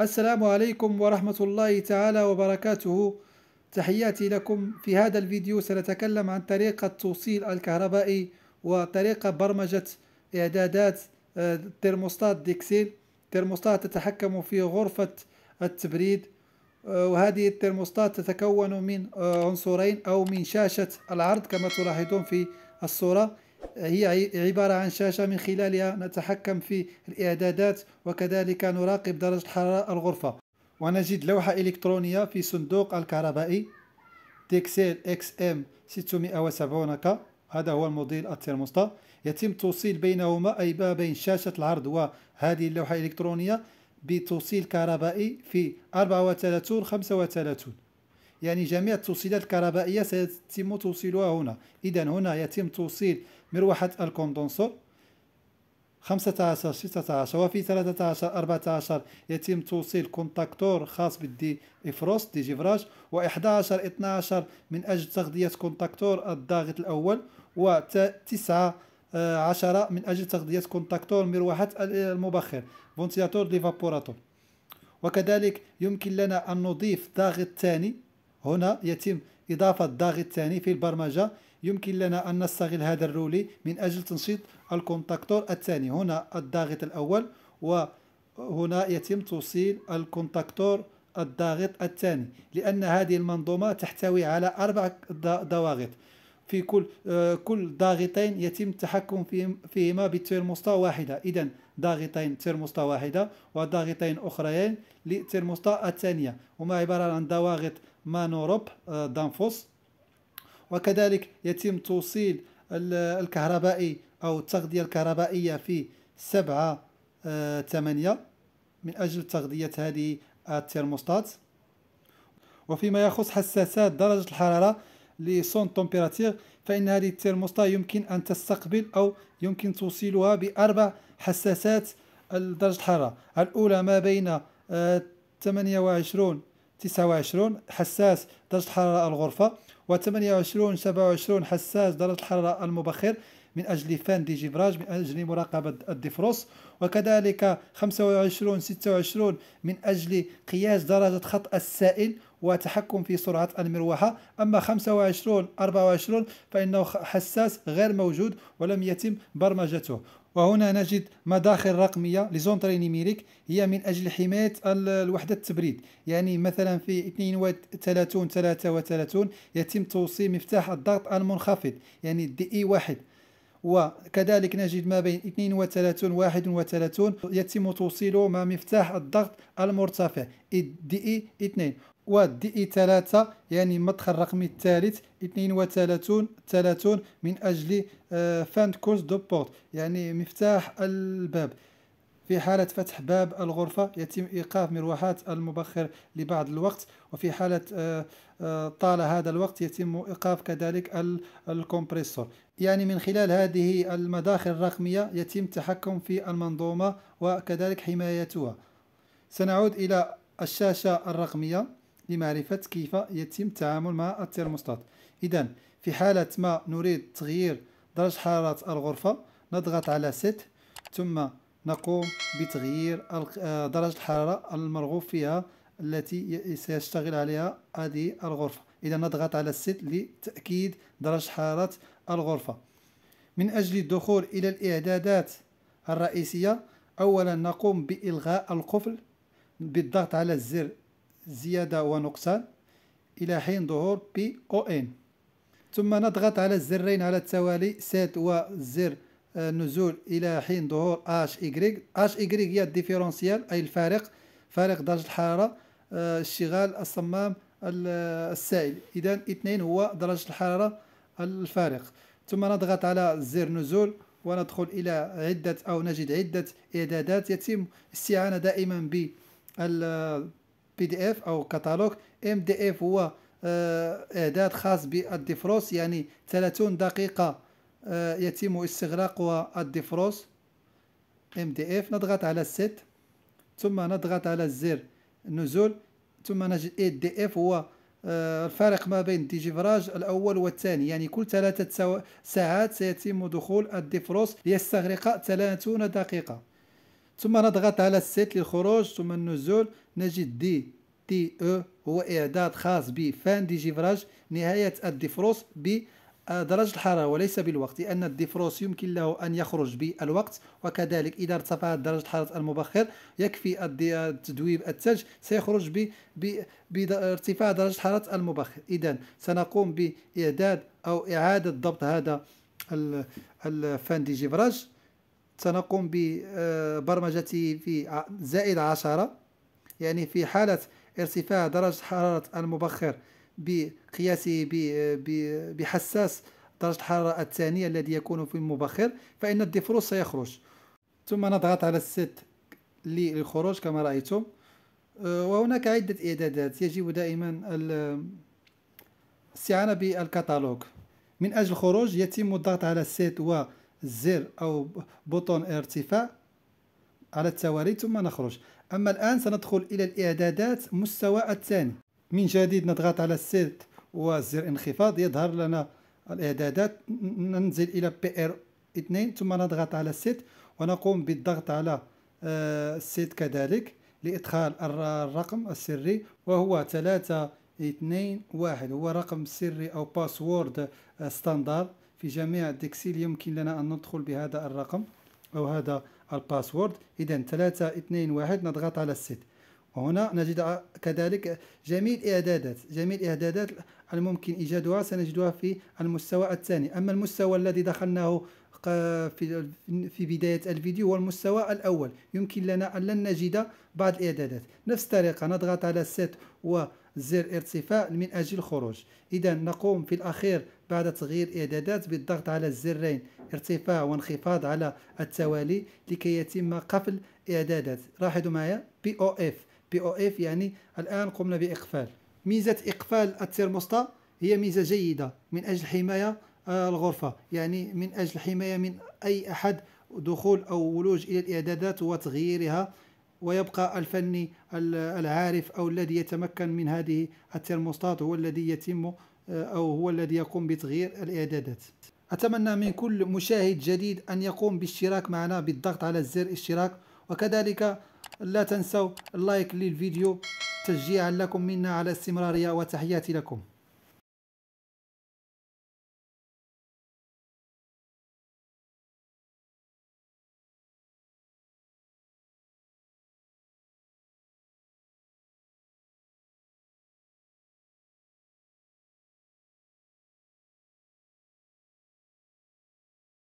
السلام عليكم ورحمة الله تعالى وبركاته. تحياتي لكم. في هذا الفيديو سنتكلم عن طريقة توصيل الكهربائي وطريقة برمجة إعدادات آه، ترموستات ديكسيل. ترموستات تتحكم في غرفة التبريد آه، وهذه الترموستات تتكون من آه، عنصرين أو من شاشة العرض كما تلاحظون في الصورة. هي عبارة عن شاشة من خلالها نتحكم في الإعدادات وكذلك نراقب درجة حرارة الغرفة. ونجد لوحة إلكترونية في صندوق الكهربائي ديكسل XM 670 K. هذا هو الموديل الترموستا. يتم توصيل بينهما أي ما بين شاشة العرض وهذه اللوحة الإلكترونية بتوصيل كهربائي في 34 35 يعني جميع التوصيلات الكهربائية سيتم توصيلها هنا. إذا هنا يتم توصيل مروحة ال condenseur 15 16 وفي 13 14 يتم توصيل contacteur خاص بال defrost dégivrage و11 12 من أجل تغذية contacteur الضاغط الأول و9 10 من أجل تغذية contacteur مروحة المبخر ventilateur l'évaporateur. وكذلك يمكن لنا أن نضيف ضاغط ثاني هنا يتم إضافة ضاغط ثاني في البرمجة. يمكن لنا أن نستغل هذا ال relais من أجل تنشيط ال contacteur الثاني. هنا الضاغط الأول وهنا يتم توصيل ال contacteur الضاغط الثاني لأن هذه المنظومة تحتوي على أربع ضواغط في كل آه، كل ضاغطين يتم التحكم فيهما بترموستا واحدة. إذا ضاغطين ترموستا واحدة وضاغطين أخرين لترموستا الثانية. هما عبارة عن ضواغط Maneurop آه، Danfoss. وكذلك يتم توصيل الكهربائي أو التغذية الكهربائية في سبعة آه، ثمانية من أجل تغذية هذه الترموستات. وفيما يخص حساسات درجة الحرارة les sondes température فإن هذه الترموستا يمكن أن تستقبل أو يمكن توصيلها بأربع حساسات درجة الحرارة. الأولى ما بين 28 آه، 29 حساس درجة الحرارة الغرفة و28 27 حساس درجة الحرارة المبخر من أجل fin dégivrage من أجل مراقبة ال defrost وكذلك 25 26 من أجل قياس درجة خط السائل وتحكم في سرعة المروحة. أما 25 24 فإنه حساس غير موجود ولم يتم برمجته. وهنا نجد مداخل رقمية les entrées numériques هي من أجل حماية الوحدة التبريد. يعني مثلا في 32 33 يتم توصيل مفتاح الضغط المنخفض يعني DI واحد. وكذلك نجد ما بين 32 و 31 يتم توصيله مع مفتاح الضغط المرتفع DI 2 و DI 3 يعني المدخل الرقمي الثالث 32 30 من أجل fin de course de porte يعني مفتاح الباب. في حالة فتح باب الغرفة يتم إيقاف مروحات المبخر لبعض الوقت وفي حالة آه، آه، طال هذا الوقت يتم إيقاف كذلك الكمبريسور يعني من خلال هذه المداخل الرقمية يتم التحكم في المنظومة وكذلك حمايتها. سنعود إلى الشاشة الرقمية. لمعرفة كيف يتم التعامل مع الترموستات. إذا في حالة ما نريد تغيير درجة حرارة الغرفة نضغط على ست ثم نقوم بتغيير آه، درجة الحرارة المرغوب فيها التي سيشتغل عليها هذه الغرفة. إذا نضغط على الست لتأكيد درجة حرارة الغرفة. من أجل الدخول إلى الإعدادات الرئيسية أولا نقوم بإلغاء القفل بالضغط على الزر زيادة ونقصان إلى حين ظهور بي أو إن. ثم نضغط على الزرين على التوالي SET وزر النزول إلى حين ظهور H y grec H y grec هي ال différentiel أي الفارق فارق درجة الحرارة آه، اشتغال الصمام السائل. إذا اثنين هو درجة الحرارة الفارق. ثم نضغط على زر نزول وندخل إلى عدة أو نجد عدة إعدادات يتم استعانة دائما ب بي دي اف أو كتالوج ام دي اف هو آه، إعداد خاص بال defrost يعني 30 دقيقة آه، يتم استغراق ال defrost. MDF نضغط على ال set ثم نضغط على الزر نزول ثم نجد IDF هو آه، الفارق ما بين ال dégivrage الأول والثاني. يعني كل ثلاثة ساعات سيتم دخول ال defrost ليستغرق 30 دقيقة. ثم نضغط على ال set للخروج ثم النزول. نجد DTE هو إعداد خاص ب fin dégivrage نهاية ال defrost بدرجة الحرارة وليس بالوقت لأن ال defrost يمكن له أن يخرج بالوقت وكذلك إذا ارتفعت درجة حرارة المبخر يكفي تذويب الثلج سيخرج بارتفاع درجة حرارة المبخر. إذا سنقوم بإعداد أو إعادة ضبط هذا ال fin dégivrage سنقوم ببرمجته في زائد عشرة يعني في حالة ارتفاع درجة حرارة المبخر بقياسه بحساس درجة الحرارة الثانية الذي يكون في المبخر فإن ال defrost سيخرج. ثم نضغط على ال set للخروج كما رأيتم. أه، وهناك عدة إعدادات. يجب دائما الاستعانة بالكتالوج. من أجل الخروج يتم الضغط على ال set والزر أو bouton ارتفاع على التوالي ثم نخرج. أما الآن سندخل إلى الإعدادات مستوى الثاني. من جديد نضغط على ال set وزر انخفاض. يظهر لنا الإعدادات. ننزل إلى PR 2 ثم نضغط على ال set ونقوم بالضغط على آه، ال set كذلك لإدخال الرقم السري وهو 3 2 1 هو رقم سري أو password standard في جميع ال Dixell يمكن لنا أن ندخل بهذا الرقم أو هذا ال password. إذا 3 2 1 نضغط على ال set وهنا نجد كذلك جميع الإعدادات جميع الإعدادات الممكن إيجادها سنجدها في المستوى الثاني. أما المستوى الذي دخلناه في في بداية الفيديو هو المستوى الأول. يمكن لنا أن لن نجد بعض الإعدادات. نفس الطريقة نضغط على set وزر ارتفاع من أجل الخروج. إذا نقوم في الأخير بعد تغيير إعدادات بالضغط على الزرين ارتفاع وانخفاض على التوالي لكي يتم قفل إعدادات. لاحظوا POF. يعني الآن قمنا بإقفال. ميزة إقفال الترموستا هي ميزة جيدة من أجل حماية الغرفة. يعني من أجل الحماية من أي أحد دخول أو ولوج إلى الإعدادات وتغييرها ويبقى الفني العارف أو الذي يتمكن من هذه الترموستات هو الذي يتم أو هو الذي يقوم بتغيير الإعدادات. أتمنى من كل مشاهد جديد أن يقوم بالاشتراك معنا بالضغط على زر اشتراك وكذلك لا تنسوا اللايك للفيديو تشجيعا لكم منا على الاستمرارية وتحياتي لكم.